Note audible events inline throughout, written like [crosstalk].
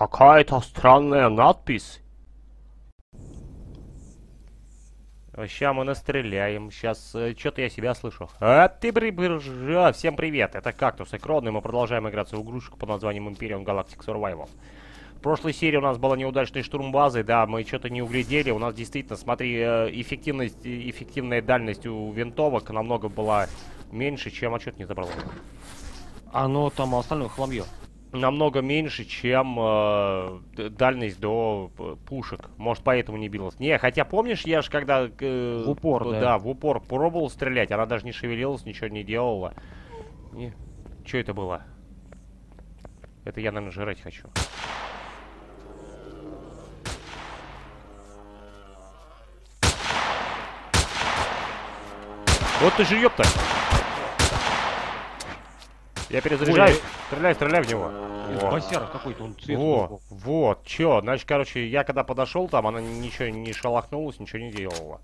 какая-то странная надпись. Сейчас мы настреляем. Сейчас э, что-то я себя слышу. А ты прибежа. Всем привет. Это Кактус и Кронный. Мы продолжаем играться в игрушку под названием Imperium Galactic Survival. В прошлой серии у нас была неудачный штурм базы. Да, мы что-то не углядели. У нас действительно, смотри, э, эффективность, эффективная дальность у винтовок намного была меньше, чем... А что не забрал? А ну там остальное хламье намного меньше, чем э, дальность до э, пушек. Может, поэтому не билась. Не, хотя помнишь, я же когда... Э, в упор, да. Да, в упор пробовал стрелять, она даже не шевелилась, ничего не делала. Не... Что это было? Это я, наверное, жрать хочу. Вот ты же ёпта! Я перезаряжаю. Ой, стреляй, стреляй в него. Басяр какой-то, он цвет. Во, вот, чё, значит, короче, я когда подошел, там она ничего не шелохнулась, ничего не делала.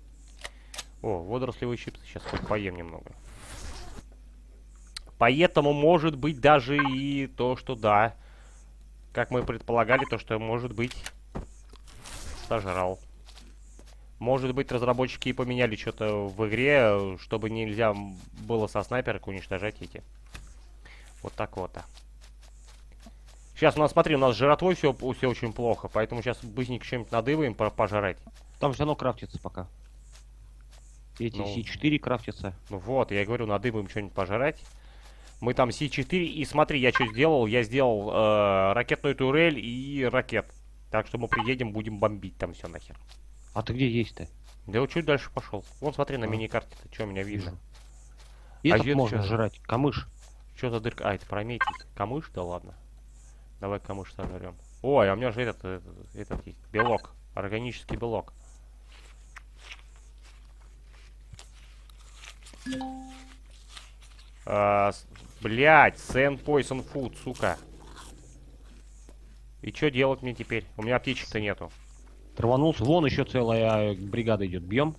О, водорослевые чипсы, сейчас хоть поем немного. Поэтому может быть даже и то, что да, как мы предполагали, то, что может быть сожрал. Может быть, разработчики поменяли что-то в игре, чтобы нельзя было со снайперок уничтожать эти. Вот так вот. Сейчас у нас, смотри, у нас с жратвой все, все очень плохо, поэтому сейчас быстренько чем-нибудь надываем по пожрать. Там все равно крафтится пока. Эти ну, C4 крафтятся. Ну вот, я говорю, надыбаем что-нибудь пожрать. Мы там C4, и смотри, я что сделал? Я сделал э, ракетную турель и ракет. Так что мы приедем, будем бомбить там все нахер. А ты где есть-то? Да вот чуть дальше пошел. Вон, смотри, на а. мини-карте-то, что меня видно. И а можно жрать, камыш. Что за дырка? А, это прометить. Камыш? Да ладно. Давай камыш сожрем. Ой, а у меня же этот, этот, этот есть. Белок. Органический белок. А, блять, Sand Poison Food, сука. И что делать мне теперь? У меня аптечек-то нету. Траванулся. Вон еще целая бригада идет. Бьем.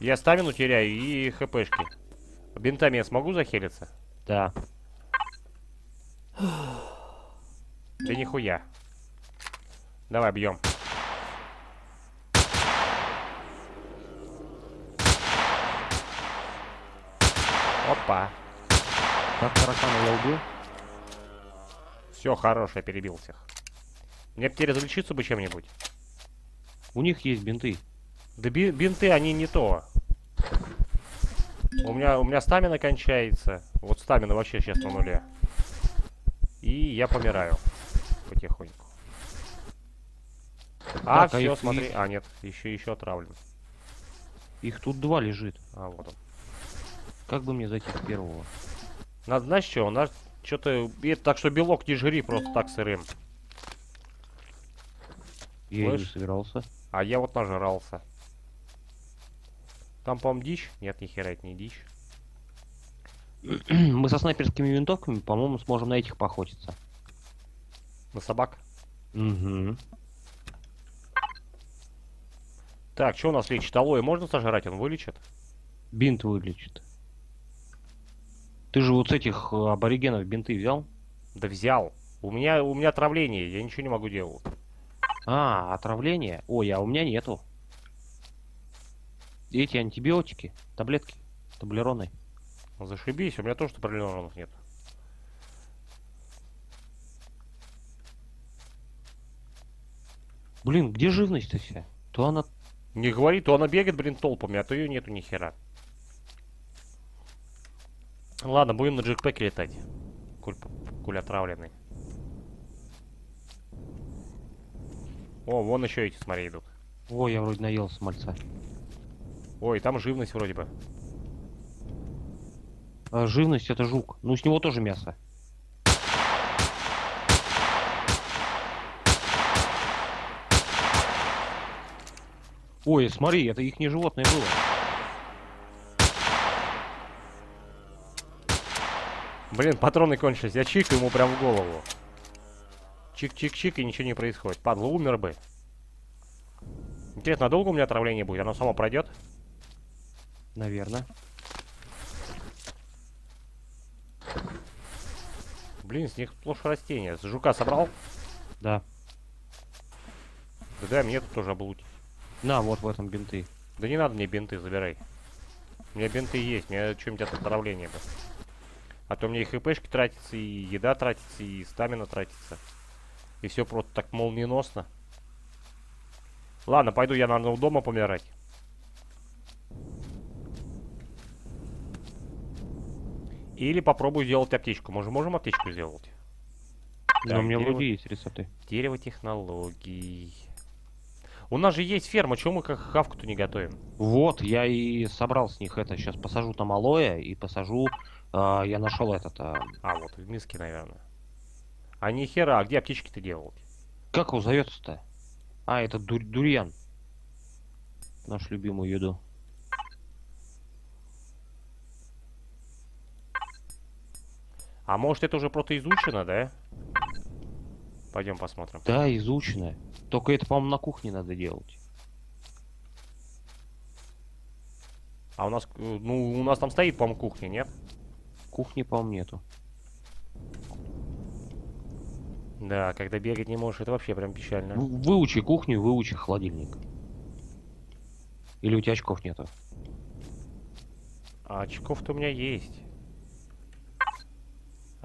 Я стамину теряю и хпшки. Бинтами я смогу захилиться? Да. Да нихуя. Давай, бьем. Опа. Так, таракана я убил. Все, хорош, я перебил всех. Мне теперь разлечиться бы чем-нибудь. У них есть бинты. Да би бинты, они не то. У меня, у меня стамина кончается. Вот стамина вообще сейчас на нуле. И я помираю. Потихоньку. А, так, все, а смотри. А, нет, еще еще отравлен. Их тут два лежит. А, вот он. Как бы мне зайти в первого? Надо, знаешь что, у нас что-то... Так что белок не жри просто так сырым. Я Слышь? не собирался. А я вот нажрался. Там, по-моему, дичь? Нет, ни хера это не дичь. [clears throat] Мы со снайперскими винтовками, по-моему, сможем на этих поохотиться. На собак? Угу. Так, что у нас лечит? Алоэ можно сожрать? Он вылечит? Бинт вылечит. Ты же вот с этих э, аборигенов бинты взял? Да взял. У меня, у меня отравление, я ничего не могу делать. А, отравление? Ой, а у меня нету эти антибиотики, таблетки, таблероны. Зашибись, у меня тоже таблеронов нет. Блин, где живность-то вся? То она... Не говори, то она бегает, блин, толпами, а то ее нету ни хера. Ладно, будем на джекпеке летать. Куль, куль отравленный. О, вон еще эти, смотри, идут. О, я вроде наелся мальца. Ой, там живность вроде бы. А, живность это жук. Ну, с него тоже мясо. Ой, смотри, это их не животное было. Блин, патроны кончились. Я чикаю ему прям в голову. Чик-чик-чик, и ничего не происходит. Падла, умер бы. Интересно, долго у меня отравление будет? Оно само пройдет? Наверное. Блин, с них сплошь растения. С жука собрал? Да. Да мне тут тоже облуть. На, вот в этом бинты. Да не надо мне бинты, забирай. У меня бинты есть, мне что-нибудь от отравления бы. А то мне и хпшки тратится, и еда тратится, и стамина тратится. И все просто так молниеносно. Ладно, пойду я, наверное, у дома помирать. Или попробую сделать аптечку. Может, можем аптечку сделать? Да, у меня дерево- вроде есть рецепты. Дерево технологий. У нас же есть ферма, чего мы как хавку-то не готовим? Вот, я и собрал с них это. Сейчас посажу там алоэ и посажу... а, я нашел этот... а, А, вот, в миске, наверное. А ни хера, а где аптечки-то делать? как его зовется-то? А, это дур- дурьян. Нашу любимую еду. А может это уже просто изучено, да? Пойдем посмотрим. Да, изученная. Только это, по-моему, на кухне надо делать. А у нас, э, ну, у нас там стоит, по-моему, кухня, нет? Кухни, по-моему, нету. Да, когда бегать не можешь, это вообще прям печально. В- Выучи кухню, выучи холодильник. Или у тебя очков нету? А очков-то у меня есть.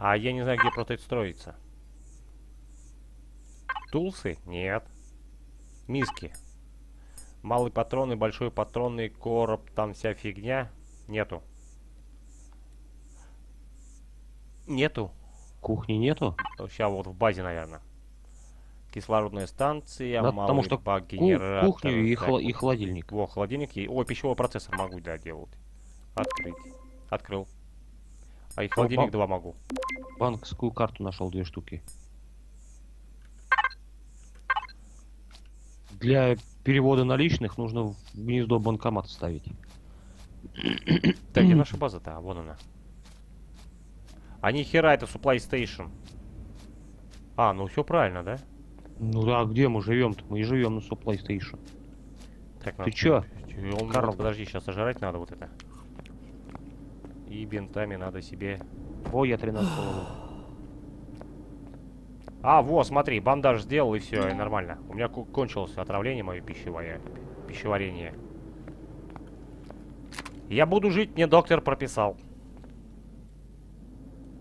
А я не знаю, где просто это строится. Тулсы? Нет. Миски. Малый патронный, большой патронный, короб, там вся фигня. Нету. Нету. Кухни нету? Сейчас вот в базе, наверное. Кислородная станция, Да, малый потому что бак, генератор. кухню и, холо- и холодильник. Во, холодильник есть. О, пищевой процессор могу, да, делать. Открыть. Открыл. А и холодильник два могу. Банковскую карту нашел две штуки. Для перевода наличных нужно в гнездо банкомат ставить. [clears throat] Так, где наша база-то? А, вон она. А ни хера, это supply station. А, ну все правильно, да? Ну да, где мы живем-то? Мы и живем на supply station. Так, Ты чё? чё? Карл? Подожди, сейчас сожрать надо вот это. И бинтами надо себе... О, я 13 положил. А, во, смотри, бандаж сделал и все, и нормально. У меня ко- кончилось отравление мое пищевое, пищеварение. Я буду жить, мне доктор прописал.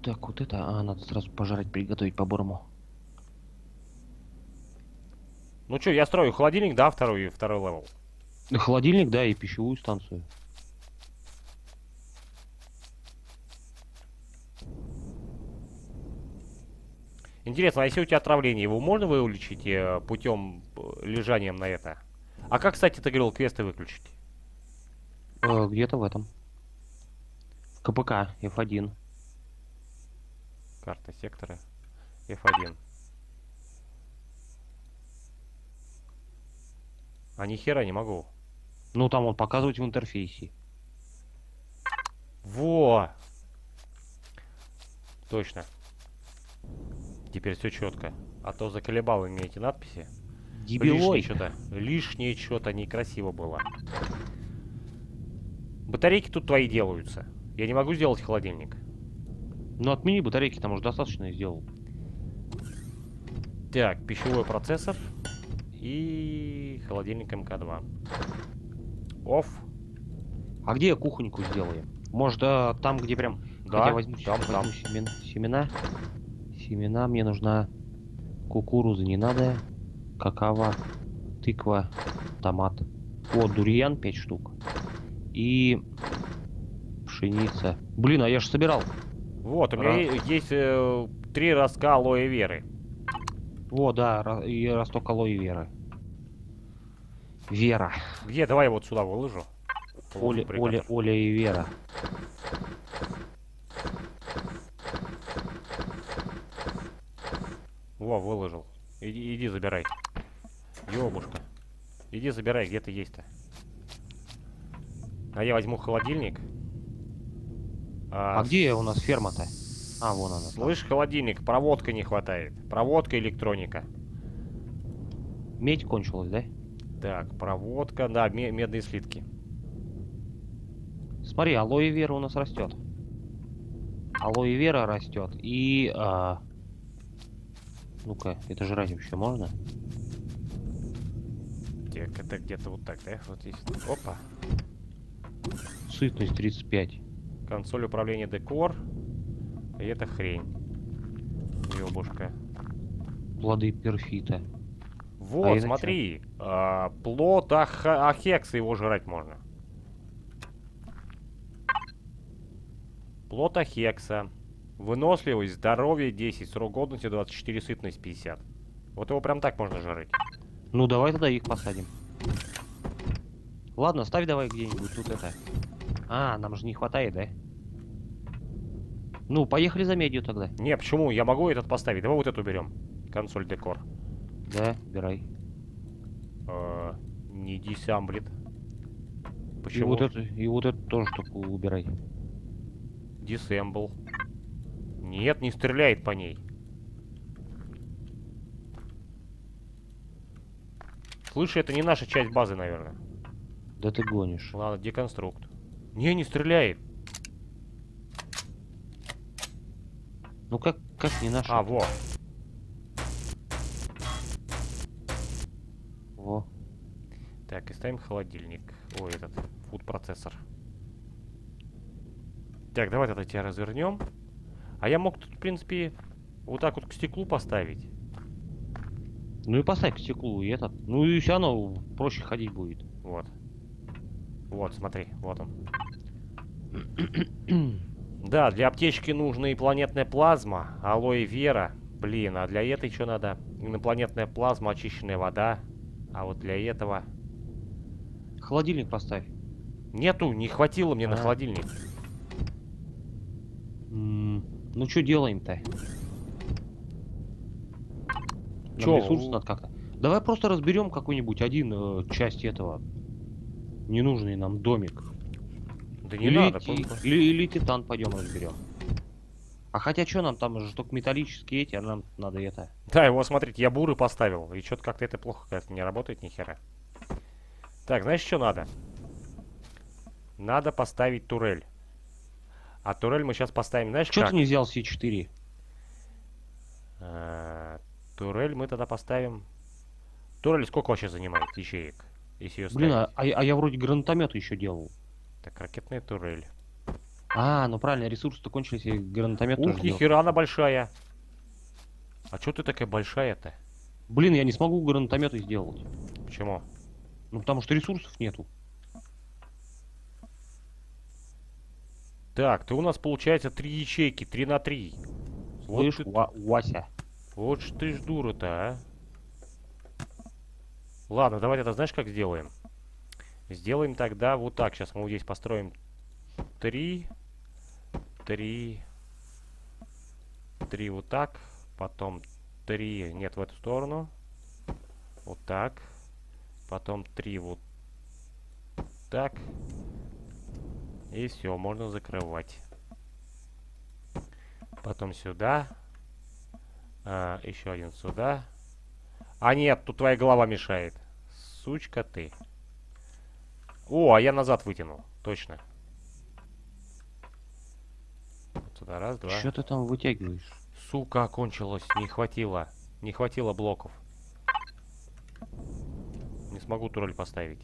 Так, вот это, а, надо сразу пожарить, приготовить по-борому. Ну что, я строю холодильник, да, второй, второй level. Холодильник, да, и пищевую станцию. Интересно, а если у тебя отравление, его можно вылечить э, путем э, лежанием на это? А как, кстати, ты говорил, квесты выключить? Э, Где-то в этом. КПК, F1. Карта сектора F1. А ни хера не могу. Ну, там он показывать в интерфейсе. Во! Точно. Теперь все четко. А то заколебал мне эти надписи. Дебилой. Лишнее что-то. Лишнее что-то некрасиво было. Батарейки тут твои делаются. Я не могу сделать холодильник. Ну, отмени батарейки, там уже достаточно сделал. Так, пищевой процессор и холодильник МК-2. Оф. А где кухоньку сделаем? Может, а, там, где прям... Да, Хотя возьму, там, возьму там. Семена. семена. Семена мне нужна. Кукуруза не надо. Какао. Тыква. Томат. Вот, дуриан 5 штук. И... Пшеница. Блин, а я же собирал. Вот, у меня Ра- е- есть э, три ростка алоэ веры. О, да, и росток алоэ веры. Вера. Где? Давай я вот сюда выложу. Оля. Оля, Оля и Вера. Во, выложил. Иди, иди забирай. Ёбушка. Иди забирай, где ты есть-то. А я возьму холодильник. А где у нас ферма-то? А, вон она. там. Слышь, холодильник, проводка не хватает. Проводка, электроника. Медь кончилась, да? Так, проводка, да, ме- медные слитки. Смотри, алоэ вера у нас растет. алоэ вера растет. И... а, Ну-ка, это жрать вообще можно? Так, это где-то вот так, да? Вот здесь. Опа. Сытность 35. Консоль управления декор. И это хрень. Ёбушка. Плоды перфита. Вот, это смотри. а, плод ах ахекса его жрать можно. Плод ахекса. Выносливость, здоровье 10, срок годности 24, сытность 50. Вот его прям так можно жрать. Ну, давай тогда их посадим. Ладно, ставь давай где-нибудь тут это. А, нам же не хватает, да? Ну, поехали за медью тогда. Не, почему? Я могу этот поставить. Давай вот эту берем. Консоль декор. Да, убирай. Э, не десамблит. И Почему? вот эту, и вот эту тоже только убирай. Disassemble. Нет, не стреляет по ней. Слышь, это не наша часть базы, наверное. Да ты гонишь. Ладно, деконструкт. Не, не стреляет. Ну как, как не наша? А, во. Во. Так, и ставим холодильник. Ой, этот, фуд-процессор. Так, давай тогда тебя развернем. А я мог тут, в принципе, вот так вот к стеклу поставить. Ну и поставь к стеклу и этот. Ну и все равно проще ходить будет. Вот. Вот, смотри, вот он. [coughs] Да, для аптечки нужна и планетная плазма, алоэ вера. Блин, а для этой что надо? Инопланетная плазма, очищенная вода. А вот для этого... Холодильник поставь. Нету, не хватило мне на А. холодильник. М, Ну что делаем-то? Ресурсы у- надо как-то. Давай просто разберем какой-нибудь один э, часть этого. Ненужный нам домик. Да не или, надо. ти- просто- или, или титан пойдем разберем. А хотя что нам там же только металлические эти, а нам надо это. Да, его, смотрите, я буры поставил. И что-то как-то это плохо, кажется, не работает ни хера. Так, знаешь, что надо? Надо поставить турель. А турель мы сейчас поставим, знаешь, Что как? ты не взял С4? А, турель мы тогда поставим... Турель сколько вообще занимает ячеек? Если ее Блин, а, а- я вроде гранатомет еще делал. Так, ракетная турель. А, ну правильно, ресурсы-то кончились, и гранатомет Ух, нихера она большая. А что ты такая большая-то? Блин, я не смогу гранатометы сделать. Почему? Ну потому что ресурсов нету. Так, ты у нас получается три ячейки, три на три. Вот Слышь, ты- Ва- Вася. Вот ж ты ж дура-то, а. Ладно, давай тогда знаешь, как сделаем? Сделаем тогда вот так. Сейчас мы вот здесь построим три, три, три вот так, потом три, нет, в эту сторону, вот так, потом три вот так, и все, можно закрывать. Потом сюда, а, еще один сюда. А нет, тут твоя голова мешает. Сучка ты. О, а я назад вытянул. Точно. Сюда раз, два. Что ты там вытягиваешь? Сука, кончилось. Не хватило. Не хватило блоков. Не смогу турель поставить.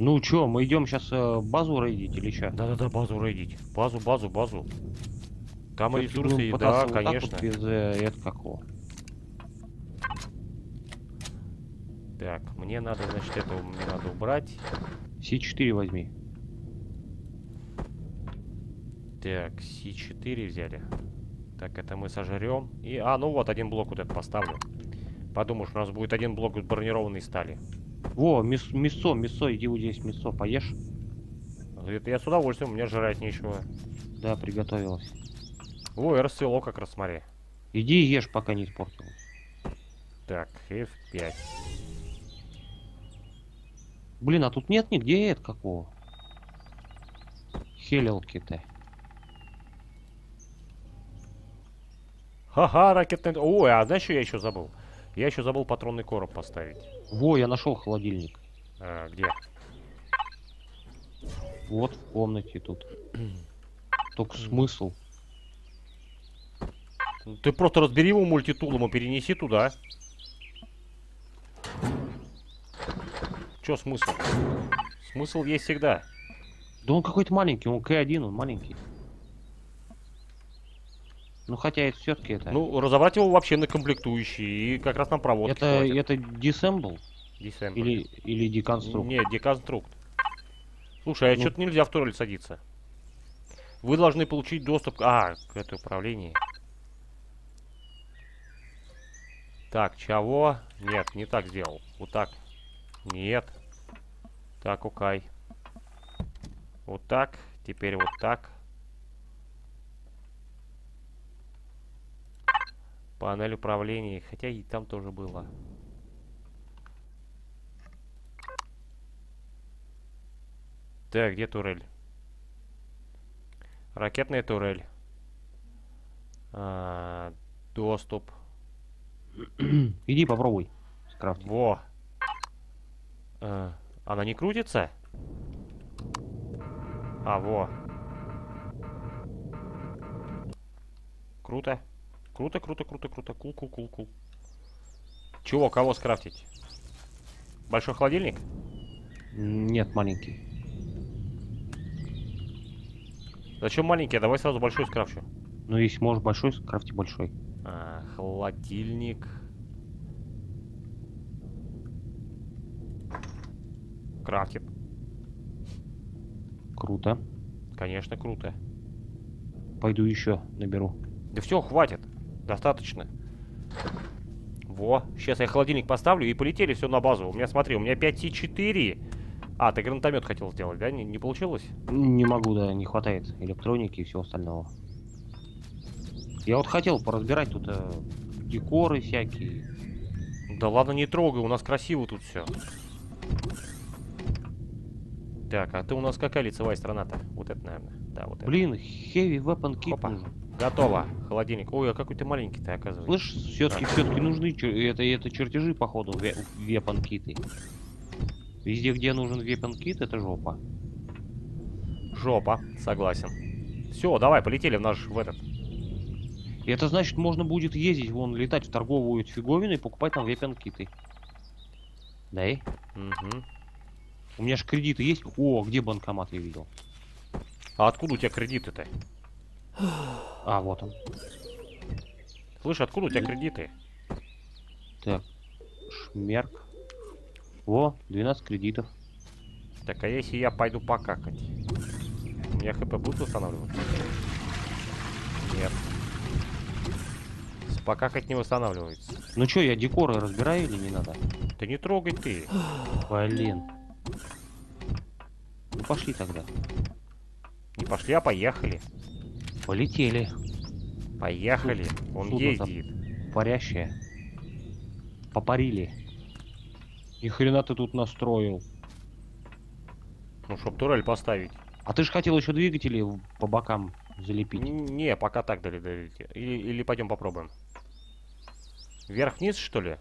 Ну чё, мы идем сейчас базу рейдить или что? Да-да-да, базу рейдить. Базу, базу, базу. Там и ресурсы, да, конечно. без э, это какого. Так, мне надо, значит, это мне надо убрать. С4 возьми. Так, С4 взяли. Так, это мы сожрем. И, а, ну вот, один блок вот этот поставлю. Подумаешь, у нас будет один блок бронированной стали. Во, мис- мясо, мясо, иди вот здесь мясо поешь. Это я с удовольствием, меня жрать нечего. Да, приготовилась. Ой, расцвело как раз, смотри. Иди и ешь, пока не испортилось. Так, F5. Блин, а тут нет нигде это какого? Хелелки-то. Ха-ха, ракетный... Ой, а знаешь, что я еще забыл? Я еще забыл патронный короб поставить. Во, я нашел холодильник. А, где? Вот в комнате тут. [clears throat] Только смысл. Ну, Ты просто разбери его мультитулом и перенеси туда. Чё смысл? Смысл есть всегда. Да он какой-то маленький, он К1, он маленький. Ну хотя это все-таки это. Ну, разобрать его вообще на комплектующие и как раз на проводке это, хватит. это Disassemble Disassemble. или, или Deconstruct? Нет, деконструкт. Слушай, а Ну. что-то нельзя в турель садиться. Вы должны получить доступ... А, к этой управлению. Так, чего? Нет, не так сделал. Вот так. Нет. Так, окей. Вот так. Теперь вот так. Панель управления. Хотя и там тоже было. Так, где турель? Ракетная турель. А, доступ. [clears throat] Иди попробуй. скрафтить. Во. А, она не крутится? А, во. Круто. Круто, круто, круто, круто. Кул, кул, кул, кул. Чего, кого скрафтить? Большой холодильник? Нет, маленький. Зачем маленький? Давай сразу большой скрафчу. Ну если можешь большой, скрафти большой. А, холодильник. Крафтит. Круто. Конечно, круто. Пойду еще наберу. Да все, хватит. Достаточно. Во, сейчас я холодильник поставлю и полетели все на базу. У меня, смотри, у меня 5С4. А, ты гранатомет хотел сделать, да? Не, не получилось? Не могу, да, не хватает электроники и всего остального. Я вот хотел поразбирать тут э, декоры всякие. Да ладно, не трогай, у нас красиво тут все. Так, а ты у нас какая лицевая сторона-то? Вот это, наверное. Да, вот это. Блин, heavy weapon kit Опа. нужен. Готово. Холодильник. Ой, а какой ты маленький ты, оказывается. Слышь, все-таки все-таки нужны это, это чертежи, походу, weapon киты. Везде, где нужен weapon кит, это жопа. Жопа, согласен. Все, давай, полетели в наш, в этот. И это значит, можно будет ездить, вон, летать в торговую фиговину и покупать там weapon киты. Да и? Мгм. У меня же кредиты есть. О, где банкомат я видел? А откуда у тебя кредиты-то? А, вот он. Слышь, откуда у тебя кредиты? Так, шмерк. О, 12 кредитов. Так, а если я пойду покакать? У меня хп будут восстанавливаться? Нет. Покакать не восстанавливается. Ну чё, я декоры разбираю или не надо? Да не трогай ты. Блин. Ну пошли тогда. Не пошли, а поехали. Полетели. Поехали. Он судно там. ездит. Парящие. Попарили. Ни хрена ты тут настроил. Ну, чтоб турель поставить. А ты же хотел еще двигатели по бокам залепить. Не, пока так дали дадите. Или, или пойдем попробуем. Вверх-вниз, что ли?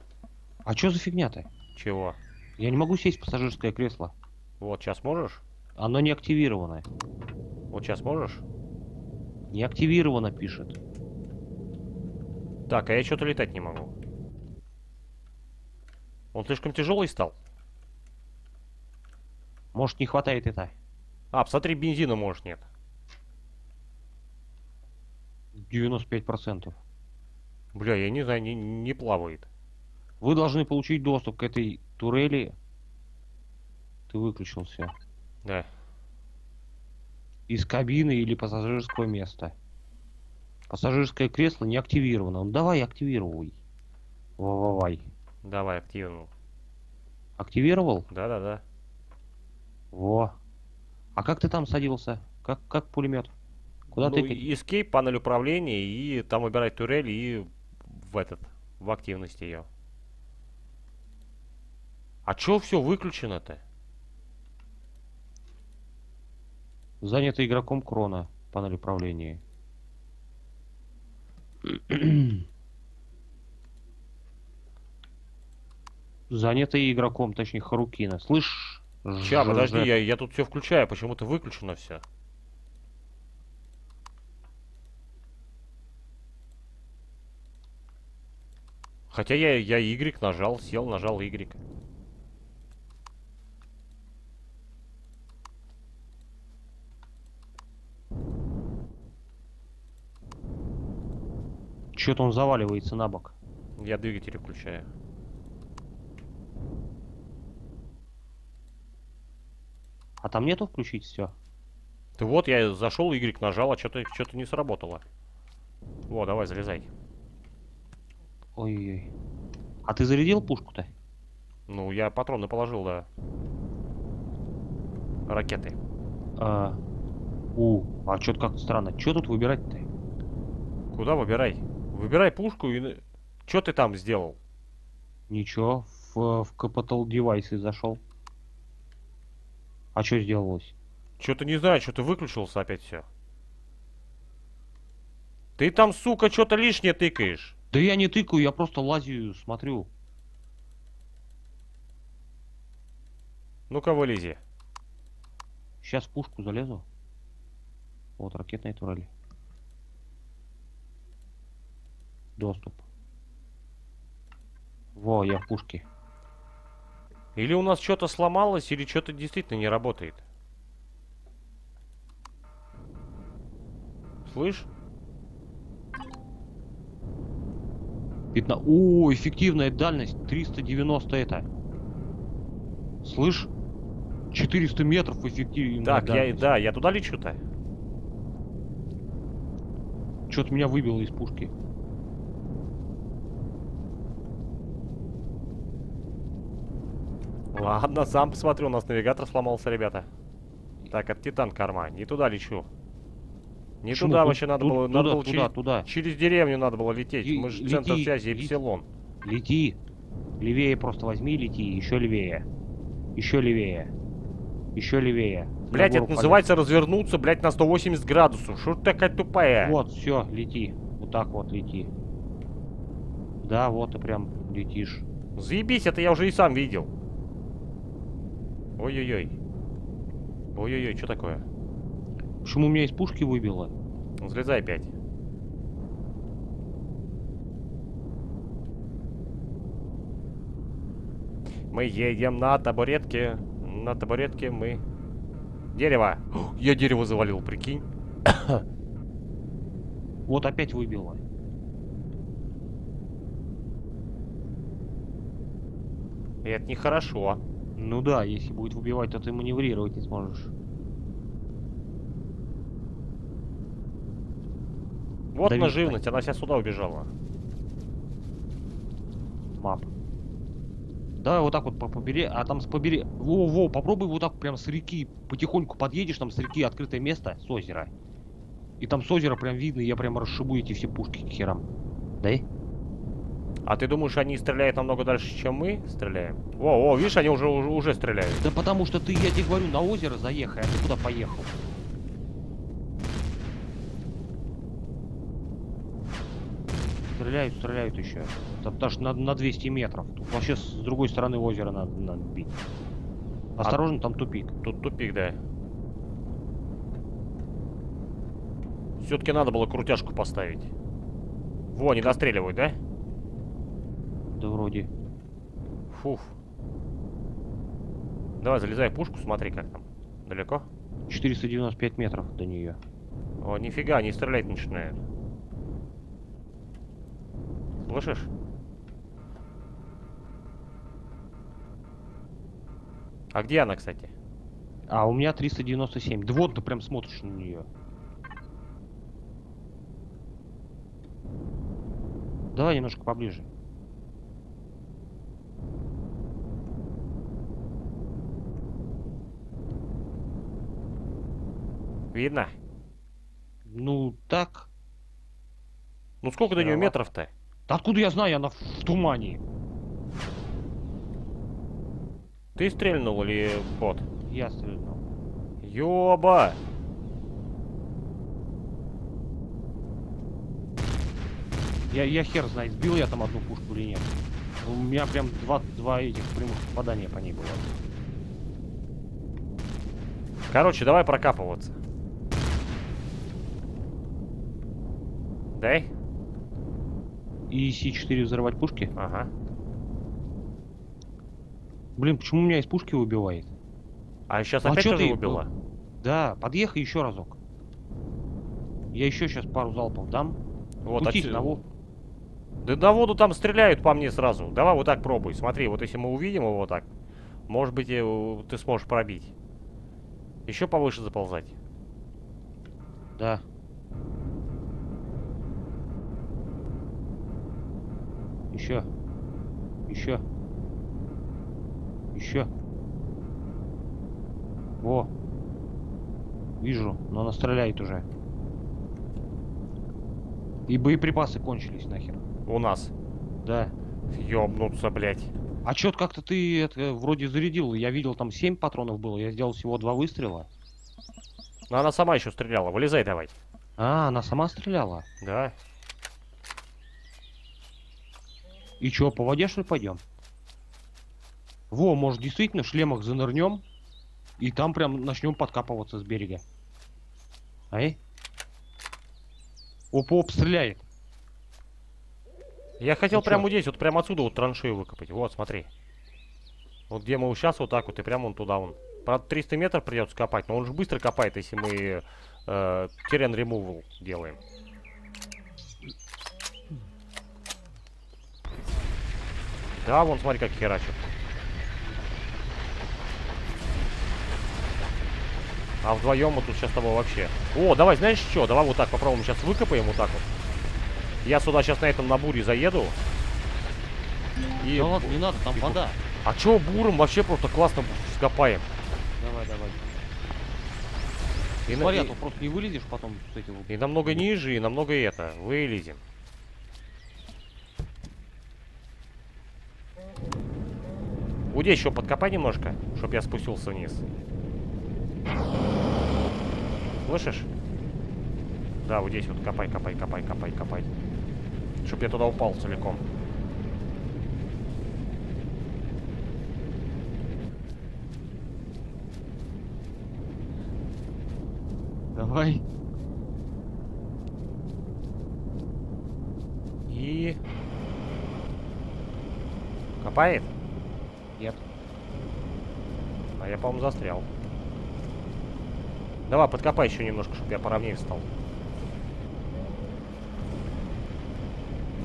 А что за фигня-то? Чего? Я не могу сесть в пассажирское кресло. Вот, сейчас можешь? Оно не активировано. Вот сейчас можешь? Не активировано пишет. Так, а я что-то летать не могу. Он слишком тяжелый стал? Может не хватает это. А, посмотри, бензина, может, нет. 95%. Бля, я не знаю, не, не плавает. Вы должны получить доступ к этой турели. Ты выключил все. Да. Из кабины или пассажирского места. Пассажирское кресло не активировано. Ну давай активируй. Вовай. Давай, активнул. Активировал? Да-да-да. Во. А как ты там садился? Как, как пулемет? Куда ну, ты? Escape, панель управления, и там выбирать турель, и в этот, в активности ее. А чё все выключено-то? Занято игроком крона. Панель управления. [clears throat] Занято игроком, точнее Харукина. Слышь? Ща, подожди, я, я тут все включаю, почему-то выключено все. Хотя я, я Y нажал, сел, нажал Y. Чё-то он заваливается на бок. Я двигатель включаю. А там нету включить все? Ты вот, я зашел, Y нажал, а что-то что не сработало. Во, давай, залезай. Ой-ой-ой. А ты зарядил пушку-то? Ну, я патроны положил, да. Ракеты. А, у, а что-то как-то странно. Что тут выбирать-то? Куда выбирай? Выбирай пушку и... Что ты там сделал? Ничего, в, в Capital Device зашел. А что сделалось? Что-то не знаю, что ты выключился опять все. Ты там, сука, что-то лишнее тыкаешь. Да я не тыкаю, я просто лазю, смотрю. Ну-ка, вылези. Сейчас пушку залезу. Вот, ракетные турели. Доступ. Во, я в пушке. Или у нас что-то сломалось, или что-то действительно не работает. Слышь? 15... О, эффективная дальность 390 это. Слышь? 400 метров эффективная Так, я, дальность. да, я туда лечу-то. Что-то меня выбило из пушки. Ладно, сам посмотрю, у нас навигатор сломался, ребята. Так, это Титан Карма, не туда лечу. Не Почему? туда вообще надо было, туда, надо было туда, через, туда. через деревню надо было лететь. И- Мы же лети, центр связи. Эпсилон. Лети. Левее просто возьми и лети. Еще левее. Еще левее. Еще левее. Блять, это называется развернуться, блять, на 180 градусов. Что ты такая тупая? полез. Вот, все, лети. Вот так вот лети. Да, вот ты прям летишь. Заебись, это я уже и сам видел. Ой-ой-ой. Ой-ой-ой, что такое? Почему меня из пушки выбило? Взлезай опять. Мы едем на табуретке. На табуретке мы... Дерево! О, Я дерево завалил, прикинь. [coughs] Вот опять выбило. И это нехорошо. Ну да, если будет выбивать, то ты маневрировать не сможешь. Вот Давид, на живность, она сейчас сюда убежала. Мап. Давай вот так вот по побери, а там с побери... Во, во, попробуй вот так прям с реки потихоньку подъедешь, там с реки открытое место, с озера. И там с озера прям видно, я прям расшибу эти все пушки к херам. Да? А ты думаешь, они стреляют намного дальше, чем мы стреляем? О, о, видишь, они уже, уже, уже стреляют. Да потому что ты, я тебе говорю, на озеро заехай, а ты куда поехал? Стреляют, стреляют еще. Там даже на, на 200 метров. Тут вообще с другой стороны озера надо, надо бить. Осторожно, там тупик. Тут тупик, да. Все-таки надо было крутяшку поставить. Во, не достреливают, да? Да вроде. Фуф. Давай, залезай в пушку, смотри, как там. Далеко? 495 метров до нее. О, нифига, они стрелять начинают. Слышишь? А где она, кстати? А у меня 397. Да вот ты прям смотришь на нее. Давай немножко поближе. Видно? Ну, так. Ну сколько до нее Здорово. метров-то? Да откуда я знаю, она в, в тумане. Ты стрельнул или бот? Я стрельнул. Ёба! Я, я хер знает, сбил я там одну пушку или нет. У меня прям два, два этих прямых попадания по ней было. Короче, давай прокапываться. Дай. И С4 взрывать пушки. Ага. Блин, почему меня из пушки убивает? А сейчас А опять тоже ты- убила? Да, подъехай еще разок. Я еще сейчас пару залпов дам. Вот, Путись отсю- на во- Да на воду там стреляют по мне сразу. Давай вот так пробуй. Смотри, вот если мы увидим его вот так, может быть, э, ты сможешь пробить. Еще повыше заползать. Да. Еще. Еще. Еще. Во. Вижу, но она стреляет уже. И боеприпасы кончились нахер. У нас. Да. Ёбнуться, блядь. А чё как-то ты это вроде зарядил? Я видел там 7 патронов было, я сделал всего два выстрела. Но она сама еще стреляла. Вылезай давай. А, она сама стреляла. Да. И чё, по воде что ли пойдем? Во, может действительно в шлемах занырнем и там прям начнем подкапываться с берега. Ай? Оп-оп, стреляет. Я хотел Ну прямо вот здесь, вот прямо отсюда вот траншею выкопать. Вот, смотри. Вот где мы сейчас вот так вот и прямо вон туда вон. Правда, 300 метров придется копать, но он же быстро копает, если мы э, терен removal делаем. Да, вон смотри, как херачит. А вдвоем мы тут сейчас с тобой вообще. О, давай, знаешь что? Давай вот так попробуем сейчас выкопаем вот так вот. Я сюда сейчас на этом на буре заеду. И... Да ладно, не надо, там и- вода. А чё буром вообще просто классно скопаем? Давай, давай. И, на- Смотри, а и- то просто не вылезешь потом с этим. и намного ниже, и намного это. Вылезем. Вот здесь еще подкопай немножко, чтобы я спустился вниз. Слышишь? Да, вот здесь вот копай, копай, копай, копай, копай. Чтоб я туда упал целиком. Давай. И... Копает? Нет. А я, по-моему, застрял. Давай, подкопай еще немножко, чтобы я поровнее встал.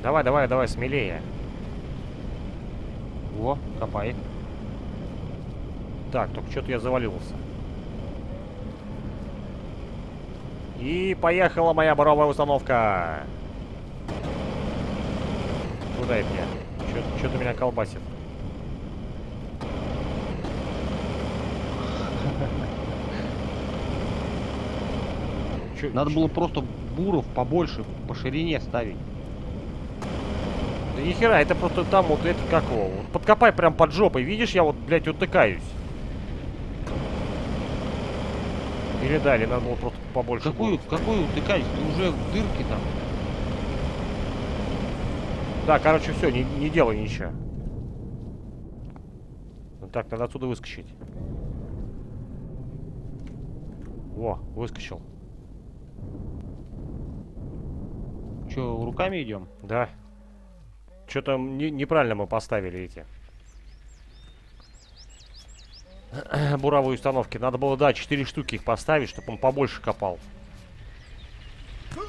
Давай, давай, давай, смелее. Во, копай. Так, только что-то я завалился. И поехала моя боровая установка. Куда это я? Что-то меня колбасит. Чё- Надо чё- было просто буров побольше, по ширине ставить. Да ни хера, это просто там вот это как его. Вот подкопай прям под жопой. Видишь, я вот, блядь, утыкаюсь. Или да, или надо было просто побольше. Какую, буров. какую утыкаюсь? Ты уже в дырке там. Да, короче, все, не, не делай ничего. Ну Так, надо отсюда выскочить. Во, выскочил. Че, руками идем? Да. Что-то не, неправильно мы поставили эти. [clears throat] Буровые установки. Надо было, да, 4 штуки их поставить, чтобы он побольше копал.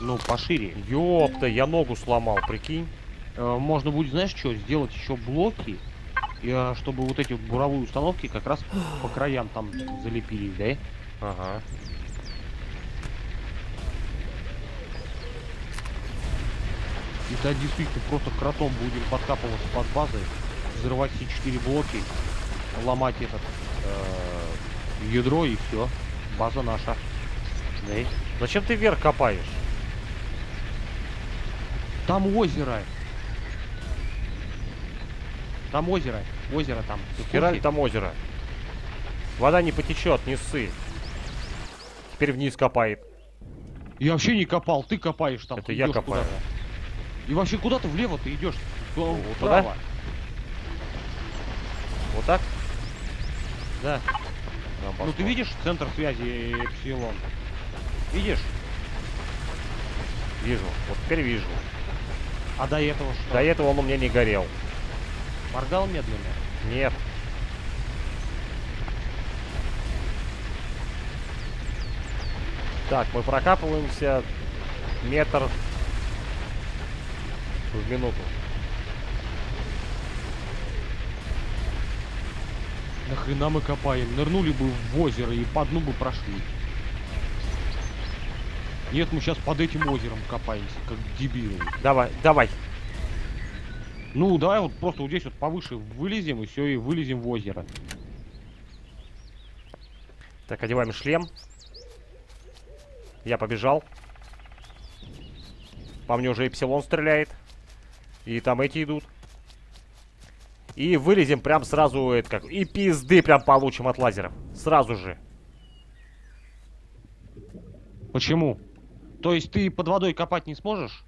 Ну, пошире. Ёпта, я ногу сломал, прикинь. Э, Можно будет, знаешь что, сделать еще блоки, и, э, чтобы вот эти буровые установки как раз по краям там залепились, да? Ага. И тогда действительно просто кротом будем подкапываться под базой, взрывать все четыре блоки, ломать этот э, ядро и все. База наша. Да? Зачем ты вверх копаешь? Там озеро. Там озеро. Озеро там. Ты в Хера ли курсе? там озеро? Вода не потечет, не ссы. Теперь вниз копает. Я вообще не копал, ты копаешь там. Это я копаю. куда-то. И вообще куда ты влево ты идешь? Вот туда? Вот так? Да. Ну ты видишь центр связи Эпсилон? Видишь? Вижу. Вот теперь вижу. А до этого что? До этого он у меня не горел. Моргал медленно? Нет. Так, мы прокапываемся метр в минуту. Нахрена мы копаем? Нырнули бы в озеро и по дну бы прошли. Нет, мы сейчас под этим озером копаемся, как дебилы. Давай, давай. Ну, давай вот просто вот здесь вот повыше вылезем и все, и вылезем в озеро. Так, одеваем шлем. Я побежал. По мне уже Эпсилон стреляет. И там эти идут. И вылезем прям сразу, это как, и пизды прям получим от лазеров. Сразу же. Почему? То есть ты под водой копать не сможешь?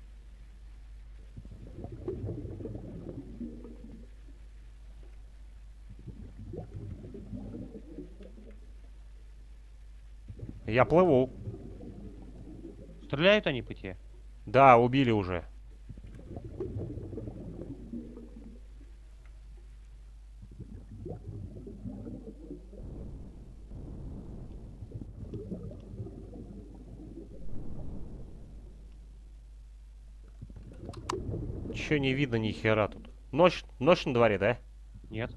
Я плыву. Стреляют они по тебе? Да, убили уже. Чё не видно ни хера тут? Ночь, ночь на дворе, да? Нет.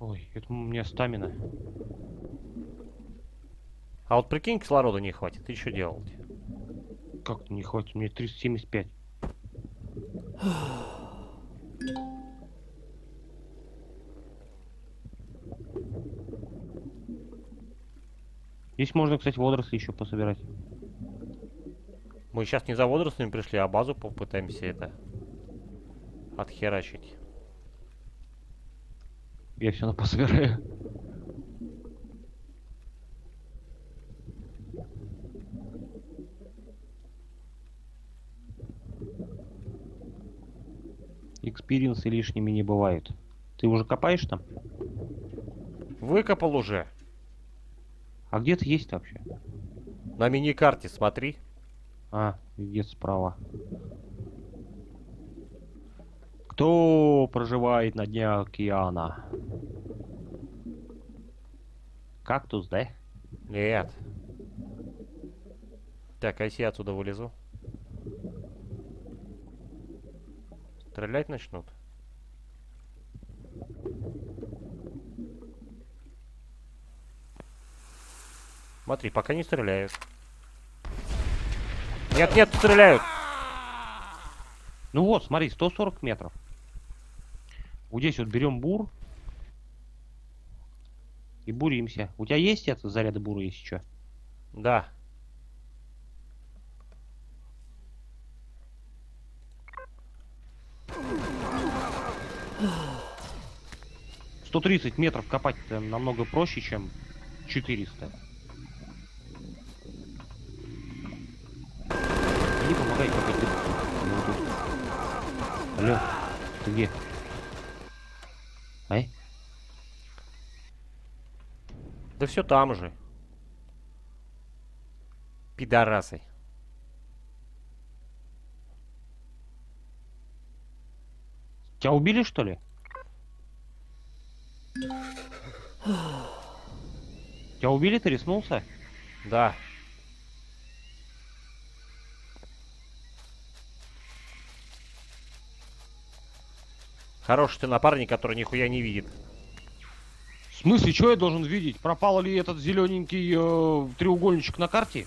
Ой, это у меня стамина. А вот прикинь, кислорода не хватит. Ты что делать? Как-то не хватит, мне 375. Здесь можно, кстати, водоросли еще пособирать. Мы сейчас не за водорослями пришли, а базу попытаемся это отхерачить. Я все на пособираю. Experience ы лишними не бывают. Ты уже копаешь там? Выкопал уже. А где ты есть вообще? На мини-карте смотри. А, где справа. Кто проживает на дне океана? Кактус, да? Нет. Так, а если я отсюда вылезу? Стрелять начнут? Смотри, пока не стреляют. Нет, нет, стреляют. Ну вот, смотри, 140 метров. Вот здесь вот берем бур. И буримся. У тебя есть это заряды бура, если что? Да. Сто тридцать метров копать намного проще, чем 400. Иди помогай копать. Ну. Алло, ты где? Ай? Да все там же. Пидорасы. Тебя убили, что ли? Тебя убили, ты риснулся? Да. Хороший ты напарник, который нихуя не видит. В смысле, что я должен видеть? Пропал ли этот зелененький э, треугольничек на карте?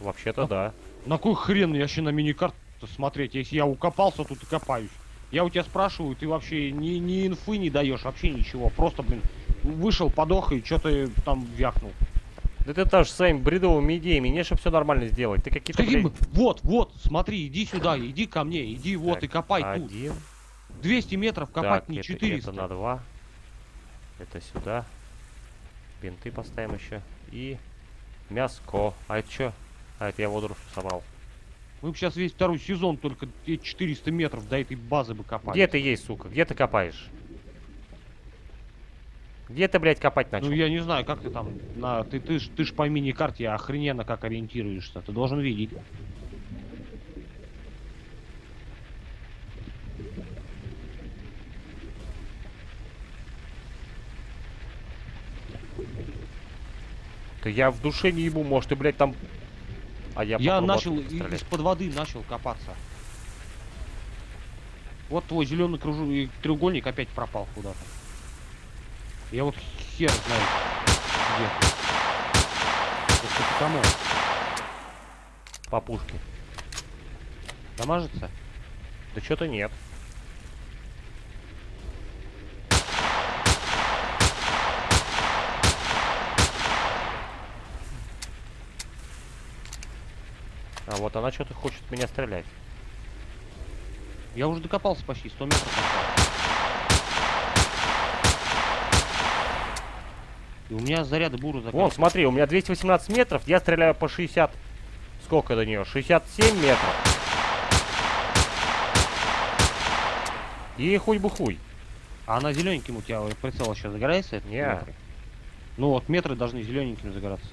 Вообще-то да. На кой хрен мне вообще на миникарту смотреть, если я укопался тут и копаюсь? Я у тебя спрашиваю, ты вообще ни, ни инфы не даешь, вообще ничего. Просто, блин, вышел, подох и что-то там вякнул. Да ты тоже своими бредовыми идеями, не чтобы все нормально сделать. Ты какие-то, Каким- блядь, Вот, вот, смотри, иди сюда, иди ко мне, иди вот Так, и копай тут. один. 200 метров копать так, не это, 400. это на два. Это сюда. Бинты поставим еще. И мяско. А это что? А это я водоросль собрал. Мы бы сейчас весь второй сезон только те 400 метров до этой базы бы копали. Где ты есть, сука? Где ты копаешь? Где ты, блядь, копать начал? Ну я не знаю, как ты там, на, ты, ты, ж, ты ж по мини-карте охрененно как ориентируешься, ты должен видеть. Да я в душе не ебу, может ты, блядь, там... А я, Я, начал из-под воды начал копаться. Вот твой зеленый кружу и треугольник опять пропал куда-то. Я вот хер знает где. Ты кому? По пушке. Дамажится? Да что-то нет. А вот она что-то хочет меня стрелять. Я уже докопался почти 100 метров. И у меня заряды буры Вон, заканчиваются. смотри, у меня 218 метров, я стреляю по 60... Сколько до нее? 67 метров. И хуй бы хуй. А она зелененьким у тебя прицел сейчас загорается? этот Не. метры? Ну вот метры должны зелененьким загораться.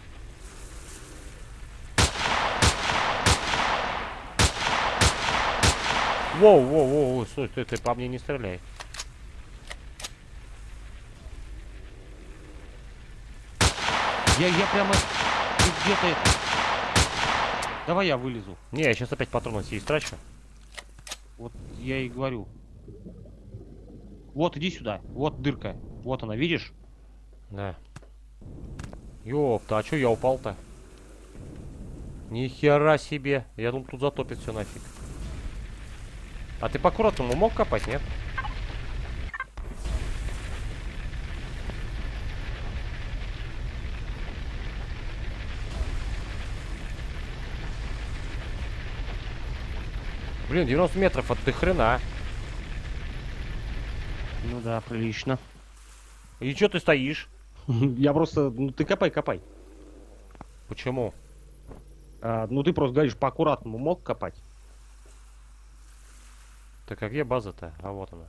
Воу, воу, воу, стой, стой, ты по мне не стреляй. Я, я прямо ты где-то это. Давай я вылезу. Не, я сейчас опять патроны себе истрачу. Вот я и говорю. Вот иди сюда. Вот дырка. Вот она, видишь? Да. Ёпта, а чё я упал-то? Ни хера себе. Я думал, тут затопит все нафиг. А ты по аккуратному мог копать, нет? Блин, 90 метров, от ты хрена. Ну да, прилично. И чё ты стоишь? [laughs] Я просто, ну ты копай, копай. Почему? А, ну ты просто говоришь, по аккуратному мог копать? Так а где база-то? А вот она.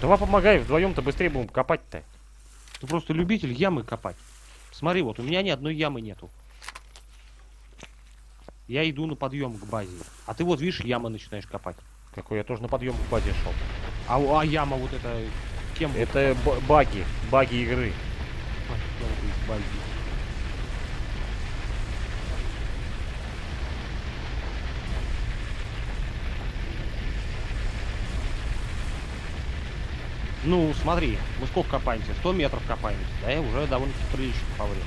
Давай помогай, вдвоем-то быстрее будем копать-то. Ты просто любитель ямы копать. Смотри, вот у меня ни одной ямы нету. Я иду на подъем к базе. А ты вот видишь, ямы начинаешь копать. Какой я тоже на подъем к базе шел. А, у- а яма вот это кем? Это баги, баги игры. Ой, Ну, смотри, мы сколько копаемся? 100 метров копаемся, да, и уже довольно-таки прилично по времени.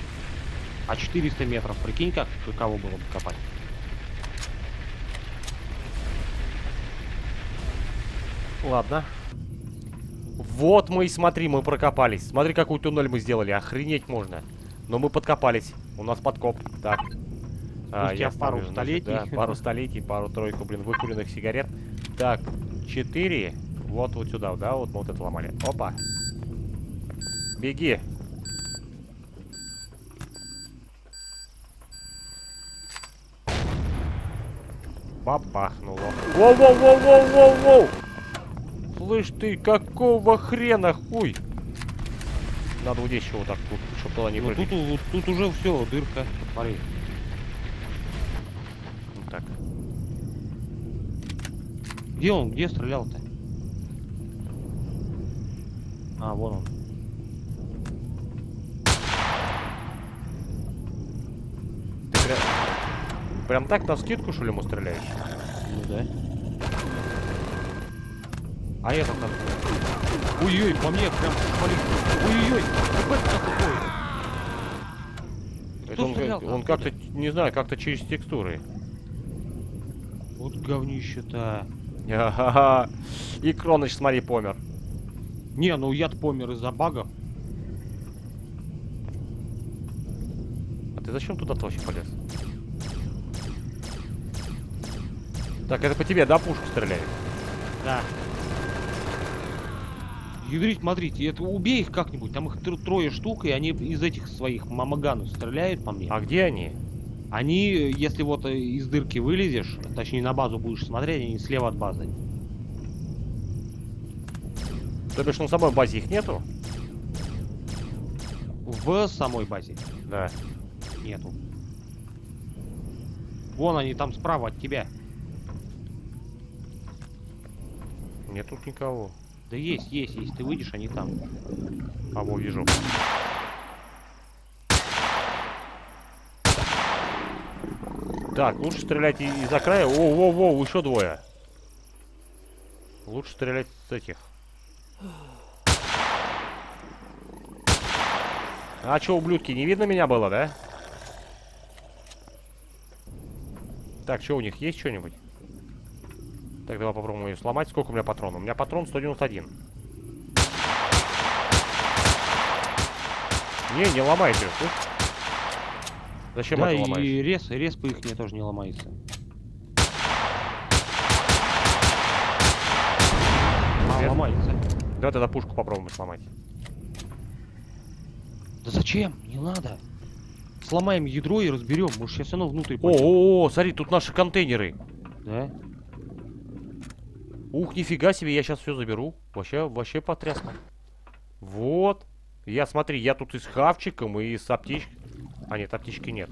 А 400 метров, прикинь, как каково было бы копать? Ладно. Вот мы и смотри, мы прокопались. Смотри, какой туннель мы сделали. Охренеть можно. Но мы подкопались. У нас подкоп. Так. А, Спустя я пару значит, столетий. да, пару столетий, пару-тройку, блин, выкуренных сигарет. Так, четыре. Вот вот сюда, да, вот мы вот это ломали. Опа. Беги. Бабахнуло. Воу-воу-воу-воу-воу-воу! Слышь ты, какого хрена, хуй? Надо вот здесь еще вот так, вот, чтобы туда не Ну, прыгать. тут, тут уже все, дырка. Смотри. Вот так. Где он? Где стрелял-то? А, вон он. Ты прям, прям так на скидку, что ли, ему стреляешь? Ну да. А это как? Ой-ой, по мне прям шмалит. Ой-ой, ХП какой. Это он, стрелял? он как-то, не знаю, как-то через текстуры. Вот говнище-то. И Кроныч, смотри, помер. Не, ну я-то помер из-за багов. А ты зачем туда вообще полез? Так, это по тебе, да, пушка стреляет? Да. Ядрить, смотрите, это убей их как-нибудь. Там их тр- трое штук, и они из этих своих мамаганов стреляют по мне. А где они? Они, если вот э, из дырки вылезешь, точнее на базу будешь смотреть, они слева от базы. То бишь на самой базе их нету? В самой базе Да. нету. Вон они там справа от тебя. Нет тут никого. Да есть, есть, есть. Ты выйдешь, они там. А, во, вижу. Так, лучше стрелять из-за края. О, во, во, еще двое. Лучше стрелять с этих. А что, ублюдки, не видно меня было, да? Так, что у них есть что-нибудь? Так, давай попробуем ее сломать. Сколько у меня патронов? У меня патрон 191. Не, не ломайте, слышь? Зачем да, это ломаешь? и рез, рез по их тоже не ломается. А, ломается. Давай тогда пушку попробуем сломать. Да зачем? Не надо. Сломаем ядро и разберем. Мы сейчас все равно внутрь О, о, о, смотри, тут наши контейнеры. Да? Ух, нифига себе, я сейчас все заберу. Вообще, вообще потрясно. Вот. Я, смотри, я тут и с хавчиком, и с аптечкой. А, нет, аптечки нет.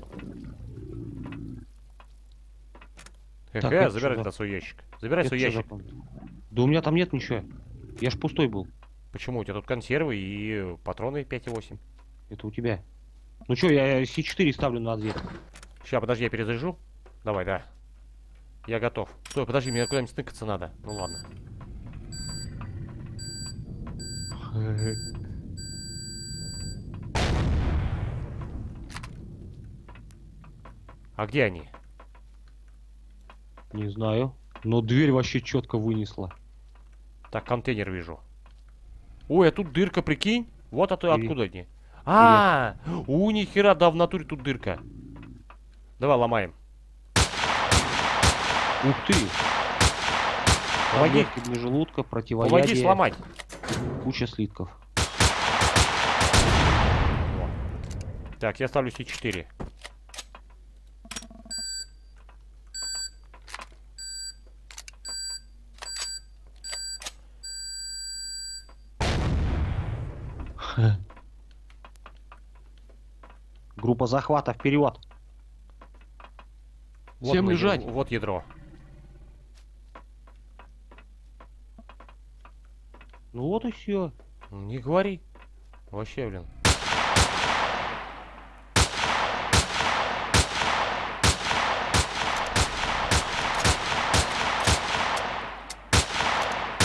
Хе-хе, это забирай тогда свой ящик. Забирай Это свой ящик. Да у меня там нет ничего. Я ж пустой был. Почему? У тебя тут консервы и патроны 5,8. Это у тебя. Ну что, я С4 ставлю на дверь. Сейчас, подожди, я перезаряжу. Давай, да. Я готов. Стой, подожди, мне куда-нибудь стыкаться надо. Ну ладно. А где они? Не знаю. Но дверь вообще четко вынесла. Так, контейнер вижу. Ой, а тут дырка, прикинь? Вот это Или- откуда они. А, у ни хера, да в натуре тут дырка. Давай ломаем. Ух ты! Помоги. Для желудка, Помоги противоядие, сломать. куча слитков. Так, я ставлю С4. Группа захвата, вперед! Вот Всем мы, лежать. Вот ядро. Ну вот и все. Не говори. Вообще, блин.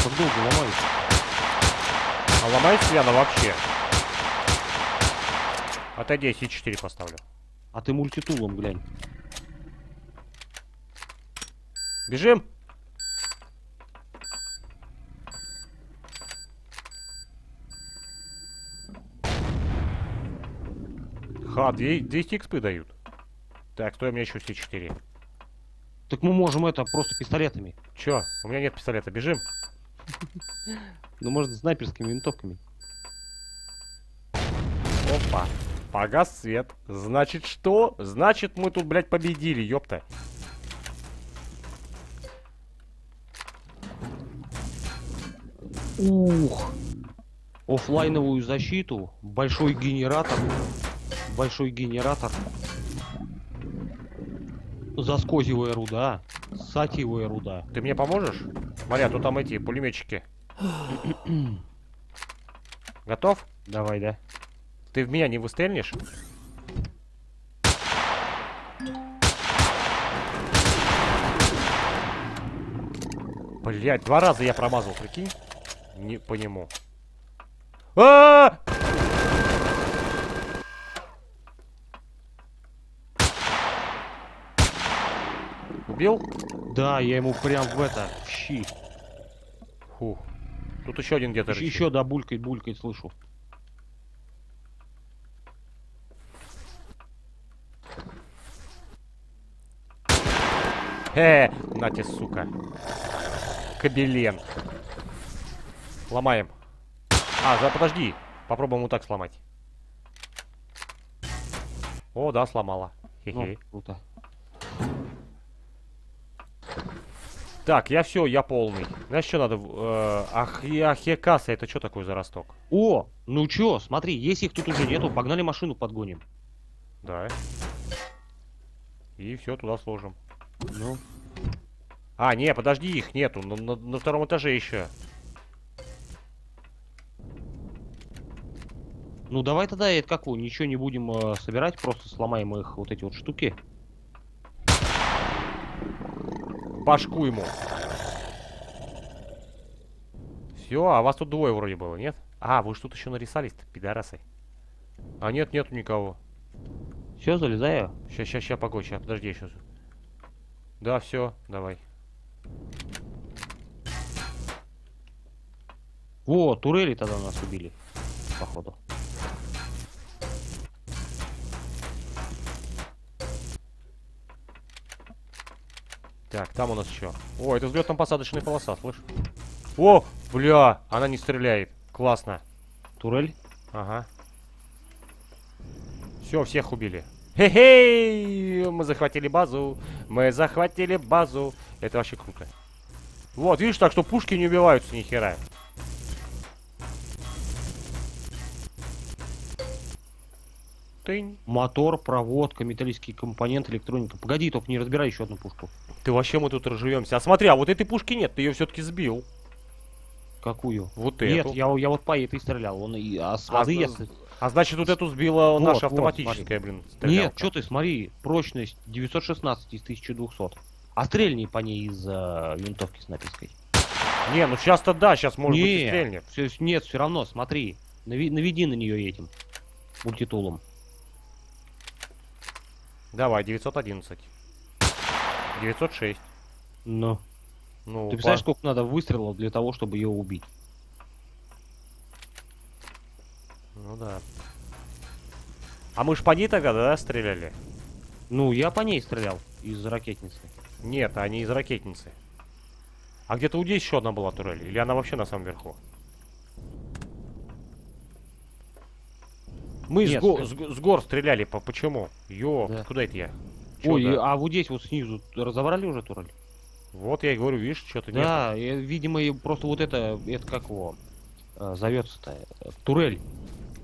Как долго ломаешь? А ломается ли она вообще? Отойди, я С4 поставлю. А ты мультитулом глянь. Бежим! Ха, 200 экспы дают. Так, стой, у меня еще С4. Так мы можем это просто пистолетами. Чё? У меня нет пистолета. Бежим. Ну, можно снайперскими винтовками. Опа. Погас свет. Значит что? Значит мы тут, блядь, победили, ёпта. Ух! Оффлайновую защиту, большой генератор, большой генератор, заскозевая руда, сатиевая руда. Ты мне поможешь? Смотри, а то там эти пулеметчики. [clears throat] Готов? Давай, да. Ты в меня не выстрелишь? Блять, два раза я промазал, прикинь? Не по нему. А! Убил? Да, я ему прям в это, в щи. Фух. Тут еще один где-то еще да, булькает, булькает, слышу. Э, на тебе, сука. Кабелен. Ломаем. А, за, подожди. Попробуем вот так сломать. О, да, сломала. Ну, Хе-хе. круто. Так, я все, я полный. Знаешь, что надо? Э, ах, ахекаса, это что такое за росток? О, ну чё, смотри, если их тут уже нету, погнали машину подгоним. Да. И все туда сложим. Ну, А, не, подожди, их нету. На, на- на втором этаже еще. ну давай тогда, это как его, ничего не будем э, собирать, просто сломаем их вот эти вот штуки. Башку ему. Все, а вас тут двое вроде было, нет? А, вы ж тут еще нарисались-то, пидорасы. А нет, нету никого. Все, залезаю. Сейчас, сейчас, сейчас, погоди, сейчас, подожди сейчас. Да, все, давай. Во, турели тогда нас убили, походу. Так, там у нас еще. О, это взлетно-посадочная полоса, слышь? О, бля, она не стреляет. Классно. Турель? Ага. Все, всех убили. Хе-хей! Мы захватили базу. Мы захватили базу. Это вообще круто. Вот, видишь, так что пушки не убиваются ни хера. Тынь. Мотор, проводка, металлический компонент, электроника. Погоди, только не разбирай еще одну пушку. Ты вообще мы тут разживемся. А смотри, а вот этой пушки нет, ты ее все-таки сбил. Какую? Вот Нет, эту. я, я вот по этой стрелял. Он и, а с воды я... А значит, вот эту сбила Вот, наша вот, автоматическая, блин, Нет, стрелялка. что ты, смотри, прочность 916 из 1200. А стрельни по ней из э, винтовки с напиской. Не, ну сейчас-то да, сейчас может быть и Не, стрельнет. всё- нет, все равно, смотри. Нави- наведи на нее этим мультитулом. Давай, 911. 906. Ну, Ну, ты по- представляешь, сколько надо выстрелов для того, чтобы ее убить? Ну да. А мы ж по ней тогда, да, стреляли? Ну, я по ней стрелял из ракетницы. Нет, они из ракетницы. А где-то у здесь еще одна была турель? Или она вообще на самом верху? Мы с, Нет, го- стрел- с г- с гор стреляли, по почему? Ё, Да. куда это я? Чё, Ой, да? а вот здесь вот снизу разобрали уже турель? Вот я и говорю, видишь, что-то нет. Да, видимо, и просто вот это, это как его э, зовется-то, э, турель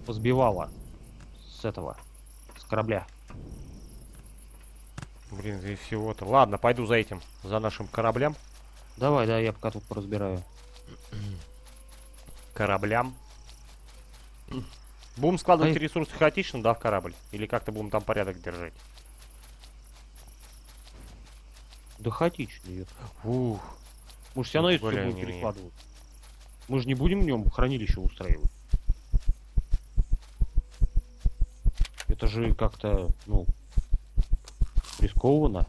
позбивала с этого, с корабля. Блин, и всего-то. Ладно, пойду за этим, за нашим кораблям. Давай, да, я пока тут поразбираю. Кораблям. Будем складывать Ай. ресурсы хаотично, да, в корабль? Или как-то будем там порядок держать? Да хаотично ее. Ух. Мы же все равно это будем не, не. перекладывать. Мы же не будем в нем хранилище устраивать. Это же как-то, ну, рискованно.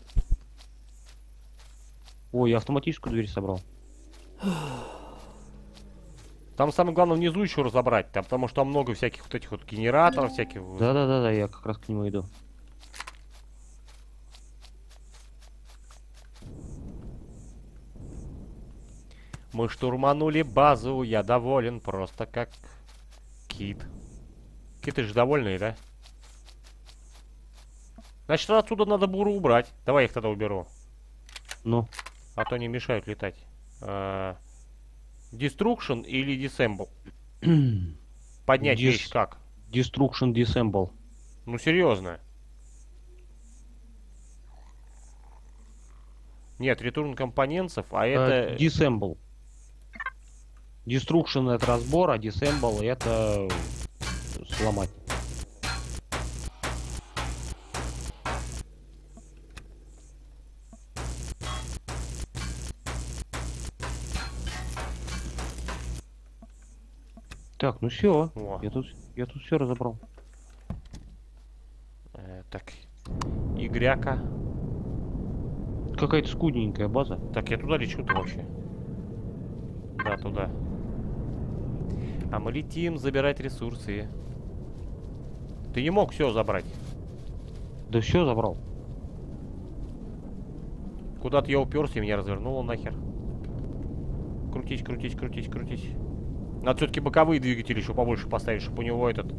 Ой, я автоматическую дверь собрал. Там самое главное внизу еще разобрать, там, потому что там много всяких вот этих вот генераторов, всяких. Да-да-да, я как раз к нему иду. Мы штурманули базу, я доволен просто как кит. Киты же довольные, да? Значит, отсюда надо буру убрать. Давай я их тогда уберу. Ну, А то они мешают летать. А, Destruction или Disassemble? [clears throat] Поднять Дис- вещь как? Destruction Disassemble. Ну серьезно. Нет, return компонентов, а Э, это... Disassemble. Destruction это разбор, а Disassemble это сломать. Так, ну все. О, Я тут, я тут все разобрал. э, так. Игряка. Какая-то скудненькая база. Так, я туда лечу-то вообще. Да, туда. А мы летим забирать ресурсы. Ты не мог все забрать. Да все забрал. Куда-то я уперся и меня развернуло нахер. Крутись, крутись, крутись, крутись. Надо все-таки боковые двигатели еще побольше поставить, чтобы у него этот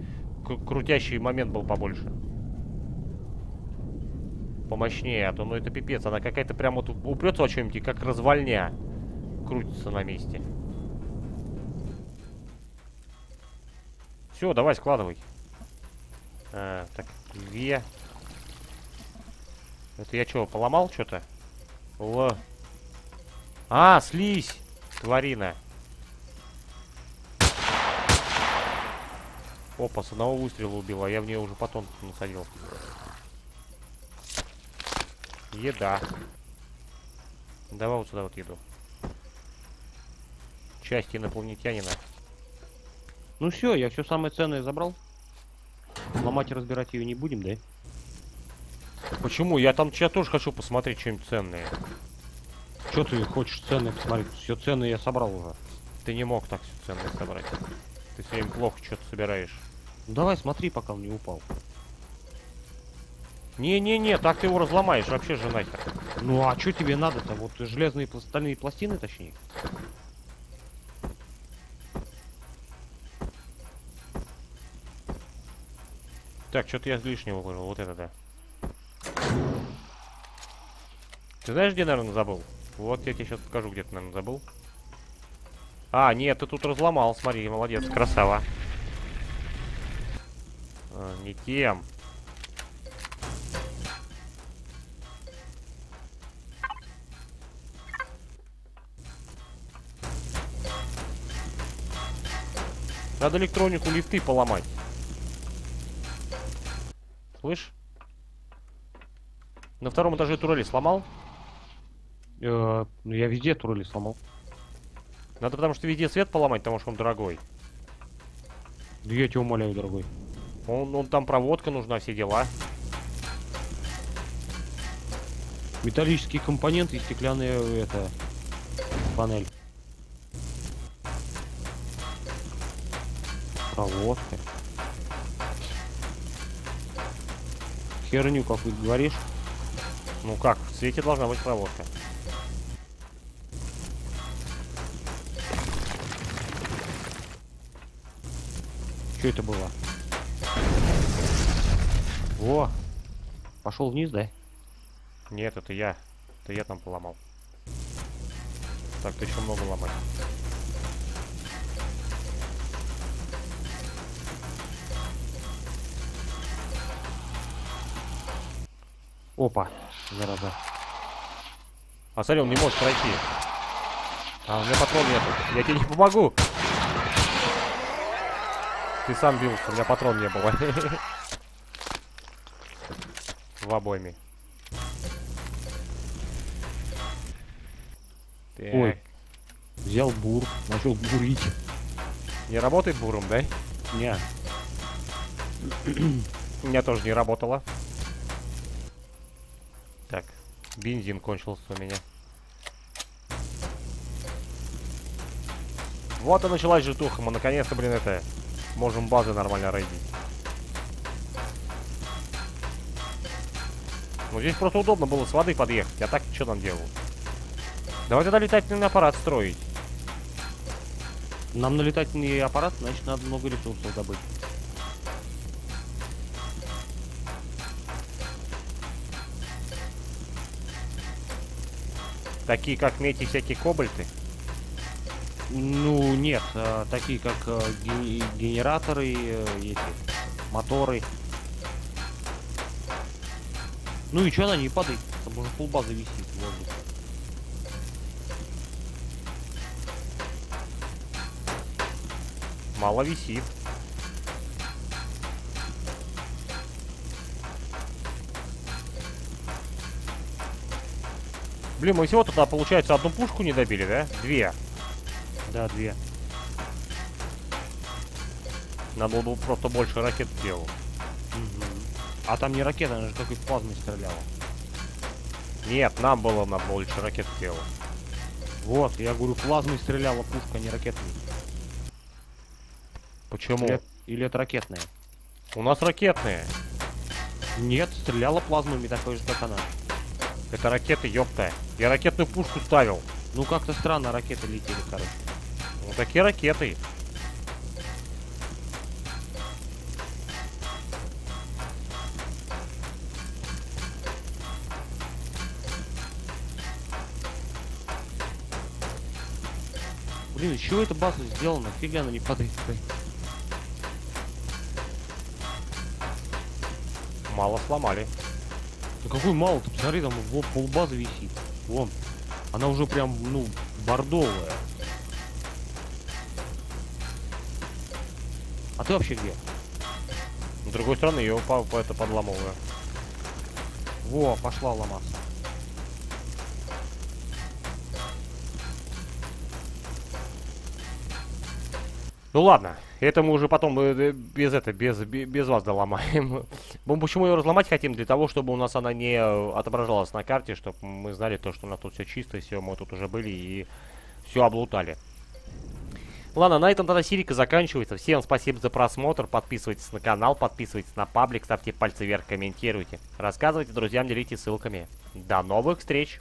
крутящий момент был побольше. Помощнее, а то ну это пипец. Она какая-то прям вот упрется во что-нибудь и как развальня крутится на месте. Все, давай складывай. А, так, две. Это я что, поломал что-то? Л. А, слизь, тварина. Опа, с одного выстрела убила, а я в нее уже потом насадил. Еда. Давай вот сюда вот еду. Часть инопланетянина. Ну все, я все самое ценное забрал. Ломать и разбирать ее не будем, да? Почему? Я там я тоже хочу посмотреть что-нибудь ценное. Что ты хочешь ценное посмотреть? Все ценное я собрал уже. Ты не мог так все ценное собрать. Ты время плохо что-то собираешь. Ну давай смотри, пока он не упал. Не-не-не, так ты его разломаешь, вообще же нахер. Ну а что тебе надо-то? Вот железные стальные пластины, точнее. Так, что-то я лишнего выложил, вот это да. Ты знаешь, где, наверное, забыл? Вот я тебе сейчас покажу, где ты, наверное, забыл. А, нет, ты тут разломал, смотри, молодец, красава. А, не тем. Надо электронику лифты поломать. Слышь? На втором этаже турели сломал? Э, ну я везде турели сломал. Надо потому что везде свет поломать, потому что он дорогой. Да я тебя умоляю, дорогой. Он, он там проводка нужна, все дела. Металлические компоненты и стеклянная это панель. Проводка. Херню какую говоришь? Ну как, в свете должна быть проводка. Что это было? Во! Пошел вниз, да? Нет, это я. Это я там поломал. Так, ты еще много ломать. Опа, зараза. А смотри, он не может пройти. А, у меня патрон нету. Я тебе не помогу. Ты сам бился, у меня патрон не было. [laughs] В обойме. Ой. Взял бур, начал бурить. Не работает буром, да? Не. У меня тоже не работало. Так, бензин кончился у меня. Вот и началась житуха. Мы наконец-то, блин, это... Можем базы нормально рейдить. Ну, здесь просто удобно было с воды подъехать. Я так что там делал? Давай тогда летательный аппарат строить. Нам на летательный аппарат, значит, надо много ресурсов добыть. Такие как медь и всякие кобальты? Ну, нет. А, такие как ге генераторы, а, эти, моторы. Ну и что на ней падает? Там уже полбазы висит в воздухе. Мало висит. Блин, мы всего туда, получается, одну пушку не добили, да? Две. Да, две. Надо было просто больше ракет сделать. Угу. А там не ракета, она же какой плазмой стреляла. Нет, нам было надо больше ракет сделать. Вот, я говорю, плазмой стреляла пушка, не ракетной. Почему? Или, или это ракетная? У нас ракетные. Нет, стреляла плазмами такой же, как она. Это ракеты, ёпта. Я ракетную пушку ставил. Ну как-то странно ракеты летели, короче. Вот такие ракеты. Блин, из чего эта база сделана? Фига она не падает. Мало сломали. Да какой мало? Ты посмотри, там полбазы висит. Вон. Она уже прям, ну, бордовая. А ты вообще где? С другой стороны, по, по это подламываю. Во, пошла ломаться. Ну ладно, это мы уже потом э, без это, без, без вас доломаем. [laughs] Мы почему ее разломать хотим? Для того, чтобы у нас она не э, отображалась на карте, чтобы мы знали то, что у нас тут все чисто, все, мы тут уже были и все облутали. Ладно, на этом тогда серика заканчивается. Всем спасибо за просмотр. Подписывайтесь на канал, подписывайтесь на паблик, ставьте пальцы вверх, комментируйте. Рассказывайте друзьям, делитесь ссылками. До новых встреч.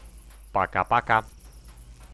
Пока-пока.